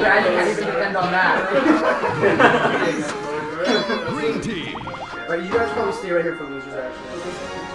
magic can't depend on that. Green team. Right, you guys probably stay right here for losers, actually.